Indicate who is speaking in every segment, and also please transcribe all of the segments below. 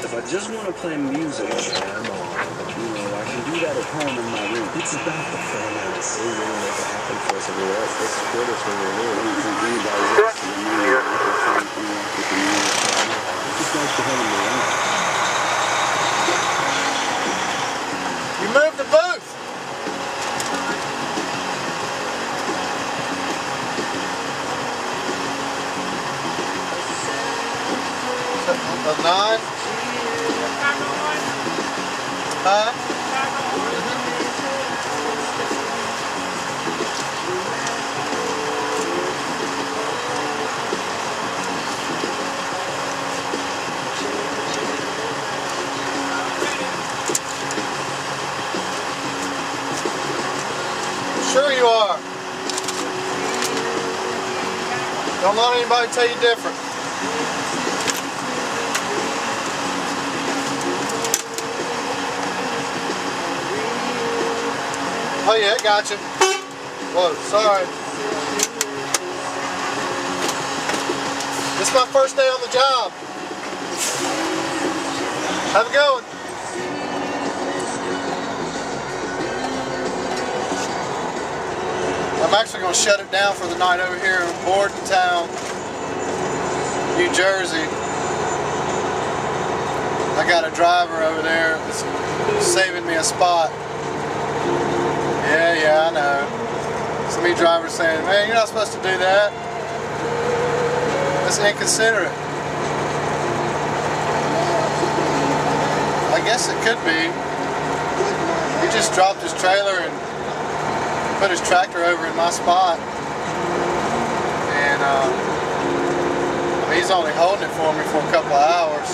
Speaker 1: If I just want to play music, you know, I can do that at home in my room. It's about the fun and the see, you know, make it happen for us everywhere else. Let's support us where we're like the hell in the.
Speaker 2: You moved the booth. A nine? Sure you are. Don't let anybody tell you different. Oh yeah, gotcha. Whoa, sorry. This is my first day on the job. Have a one. I'm actually going to shut it down for the night over here in Bordentown, New Jersey. I got a driver over there that's saving me a spot. Yeah, yeah, I know. Some of you drivers saying, man, you're not supposed to do that. That's inconsiderate. I guess it could be. He just dropped his trailer and put his tractor over in my spot. And uh, I mean, he's only holding it for me for a couple of hours.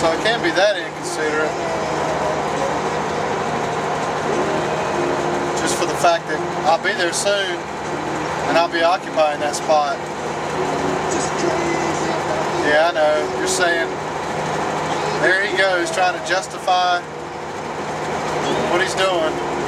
Speaker 2: So it can't be that inconsiderate. Just for the fact that I'll be there soon and I'll be occupying that spot. Yeah, I know. You're saying, there he goes trying to justify what he's doing.